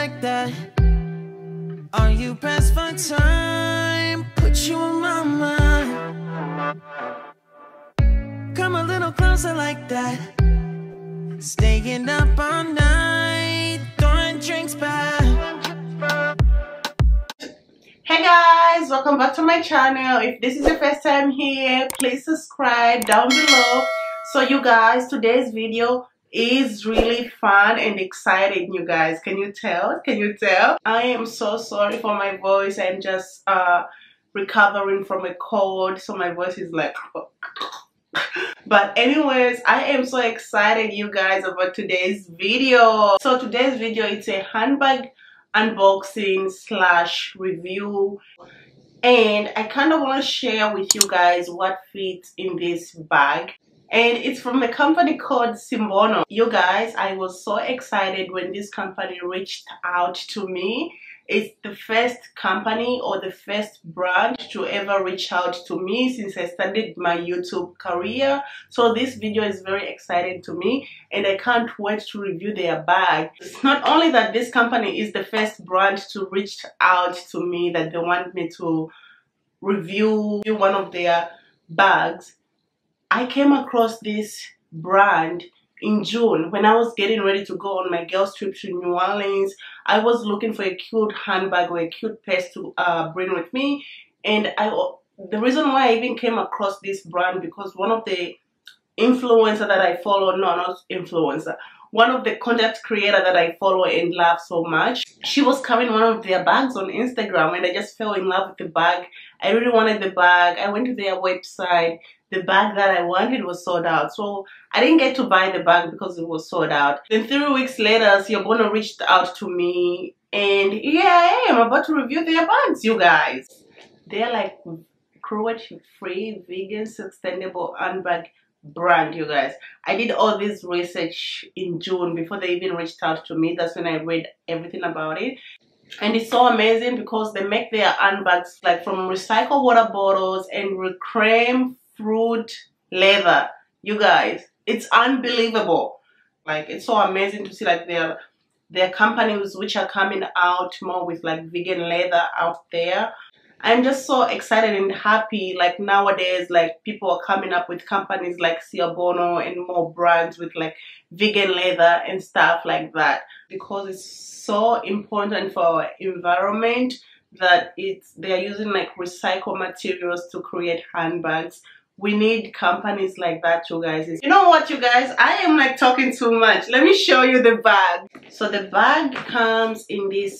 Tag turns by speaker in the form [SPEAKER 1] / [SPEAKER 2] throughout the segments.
[SPEAKER 1] like that? Are you pressed for time? Put you in my mind. Come a little closer like that. Staying up all night, throwing drinks back.
[SPEAKER 2] Hey guys, welcome back to my channel. If this is your first time here, please subscribe down below. So you guys, today's video is really fun and exciting you guys. Can you tell? Can you tell? I am so sorry for my voice. I'm just uh recovering from a cold so my voice is like but anyways i am so excited you guys about today's video. So today's video it's a handbag unboxing slash review. And i kind of want to share with you guys what fits in this bag and it's from a company called Sinbono. You guys, I was so excited when this company reached out to me. It's the first company or the first brand to ever reach out to me since I started my YouTube career. So this video is very exciting to me and I can't wait to review their bag. It's not only that this company is the first brand to reach out to me that they want me to review one of their bags I came across this brand in June when I was getting ready to go on my girls trip to New Orleans. I was looking for a cute handbag or a cute purse to uh, bring with me and I the reason why I even came across this brand because one of the influencer that I follow, no not influencer, one of the content creator that I follow and love so much. She was carrying one of their bags on Instagram and I just fell in love with the bag. I really wanted the bag. I went to their website the bag that I wanted was sold out. So I didn't get to buy the bag because it was sold out. Then three weeks later, Sinbono reached out to me and yeah, I am about to review their bags, you guys. They're like cruelty free, vegan, sustainable handbag brand, you guys. I did all this research in June before they even reached out to me. That's when I read everything about it and it's so amazing because they make their handbags like from recycled water bottles and reclaim fruit leather. You guys it's unbelievable. Like it's so amazing to see like their their companies which are coming out more with like vegan leather out there. I'm just so excited and happy like nowadays like people are coming up with companies like Sinbono and more brands with like vegan leather and stuff like that. Because it's so important for our environment that it's they're using like recycled materials to create handbags we need companies like that you guys. You know what you guys? I am like talking too much. Let me show you the bag. So the bag comes in this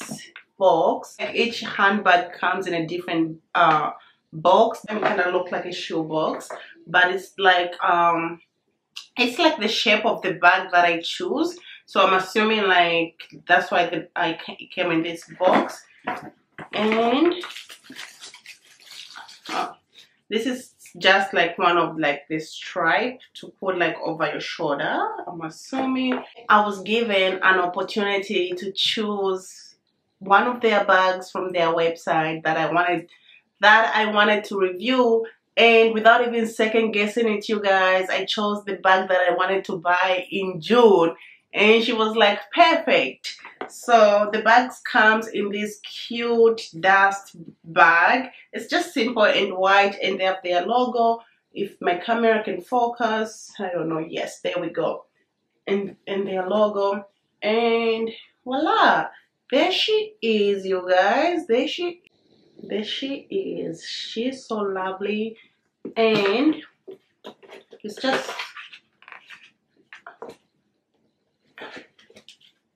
[SPEAKER 2] box. Each handbag comes in a different uh box. It kind of look like a shoe box. But it's like um it's like the shape of the bag that i choose. So i'm assuming like that's why the i came in this box. And uh, this is just like one of like this stripe to put like over your shoulder i'm assuming. I was given an opportunity to choose one of their bags from their website that i wanted that i wanted to review. And without even second guessing it you guys i chose the bag that i wanted to buy in june and she was like perfect. So the bags comes in this cute dust bag. It's just simple and white and they have their logo. If my camera can focus i don't know. Yes there we go. And and their logo. And voila there she is you guys. There she there she is. She's so lovely. And it's just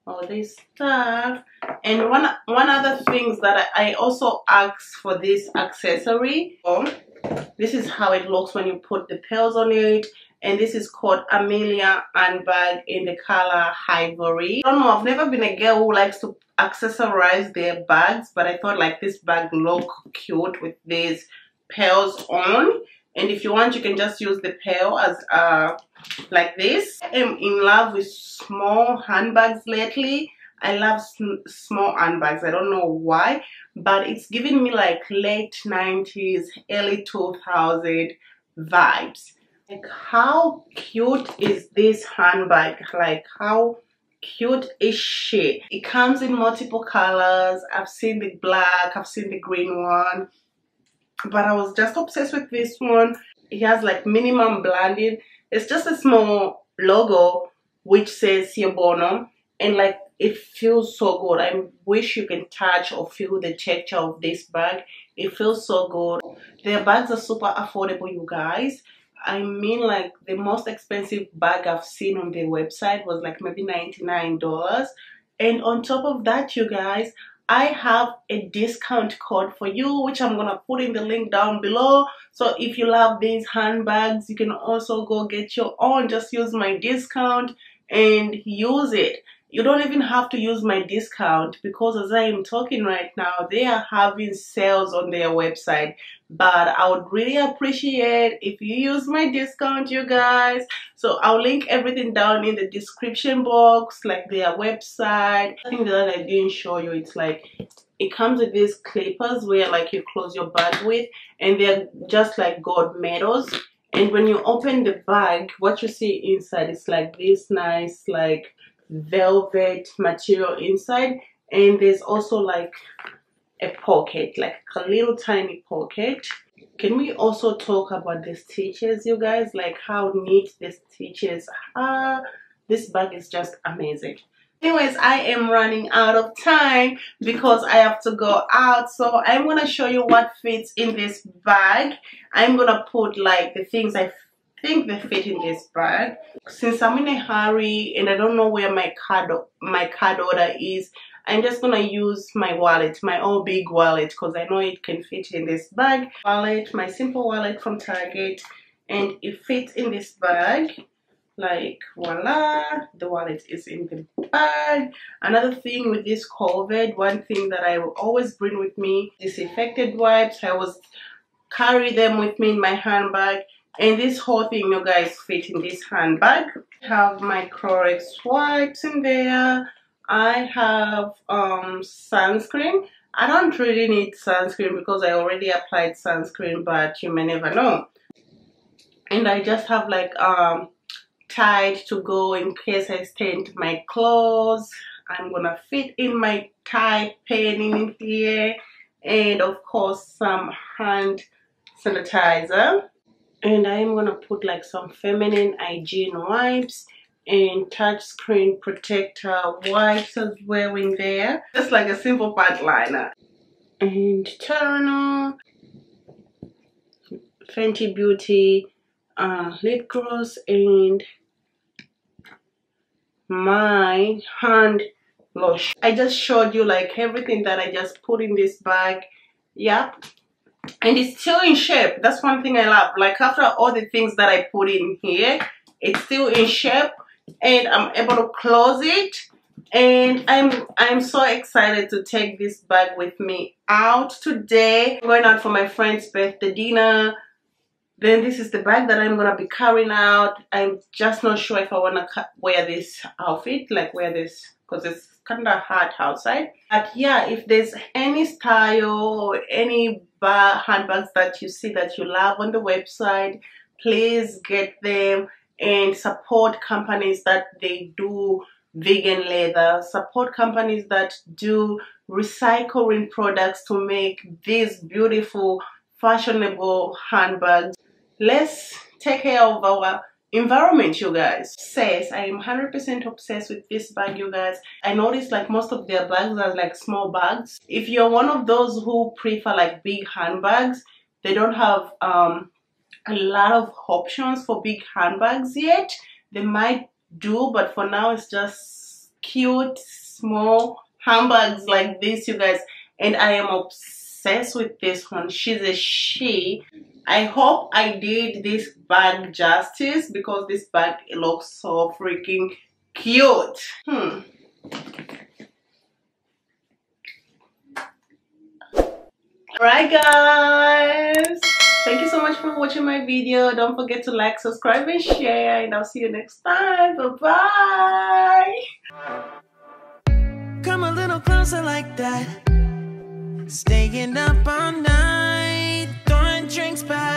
[SPEAKER 2] all this stuff and one one other things that I, I also asked for this accessory oh, this is how it looks when you put the pearls on it and this is called Amelia handbag in the color ivory. I don't know, I've never been a girl who likes to accessorize their bags, but I thought like this bag look cute with these pearls on. And if you want, you can just use the pearl as uh, like this. I am in love with small handbags lately. I love small handbags. I don't know why, but it's giving me like late 90s, early 2000 vibes. Like how cute is this handbag? Like how cute is she it comes in multiple colors i've seen the black i've seen the green one but i was just obsessed with this one. It has like minimum blending it's just a small logo which says Bono and like it feels so good. I wish you can touch or feel the texture of this bag. It feels so good. Their bags are super affordable you guys. I mean like the most expensive bag I've seen on their website was like maybe $99 and on top of that you guys I have a discount code for you which I'm gonna put in the link down below. So if you love these handbags you can also go get your own. Just use my discount and use it. You don't even have to use my discount because as I am talking right now, they are having sales on their website. But I would really appreciate if you use my discount, you guys. So I'll link everything down in the description box, like their website. I think that I didn't show you, it's like it comes with these clippers where like you close your bag with and they're just like gold medals and when you open the bag what you see inside is like this nice like velvet material inside and there's also like a pocket like a little tiny pocket. Can we also talk about the stitches you guys? Like how neat the stitches are. This bag is just amazing. Anyways i am running out of time because i have to go out so i'm gonna show you what fits in this bag. I'm gonna put like the things i think they fit in this bag. Since i'm in a hurry and i don't know where my card my card order is i'm just gonna use my wallet my old big wallet because i know it can fit in this bag. Wallet my simple wallet from target and it fits in this bag. Like voila the wallet is in the bag. Another thing with this covid one thing that i will always bring with me disinfected wipes. I always carry them with me in my handbag. And this whole thing you guys fit in this handbag. Have my Clorox wipes in there I have um, sunscreen. I don't really need sunscreen because I already applied sunscreen but you may never know. And I just have like um Tide to go in case I stained my clothes. I'm gonna fit in my Tide pen in here and of course some hand sanitizer. And I'm gonna put like some feminine hygiene wipes and touchscreen protector wipes as well in there. Just like a simple pad liner. And Toronto Fenty Beauty uh, lip gloss and my hand lotion. I just showed you like everything that I just put in this bag. Yep. And it's still in shape. That's one thing i love. Like after all the things that i put in here it's still in shape and i'm able to close it. And i'm i'm so excited to take this bag with me out today. I'm going out for my friend's birthday dinner. Then this is the bag that i'm gonna be carrying out. I'm just not sure if i want to wear this outfit like wear this because it's kind of hot outside. But yeah if there's any style or any handbags that you see that you love on the website please get them and support companies that they do vegan leather support companies that do recycling products to make these beautiful fashionable handbags. Let's take care of our environment you guys. Says i am 100 percent obsessed with this bag you guys. I noticed like most of their bags are like small bags. If you're one of those who prefer like big handbags they don't have um a lot of options for big handbags yet they might do but for now it's just cute small handbags like this you guys and i am obsessed with this one she's a she I hope I did this bag justice because this bag looks so freaking cute. Hmm. Alright guys. Thank you so much for watching my video. Don't forget to like, subscribe, and share. And I'll see you next time. Bye-bye.
[SPEAKER 1] Come a little closer like that. Staying up all night drinks back.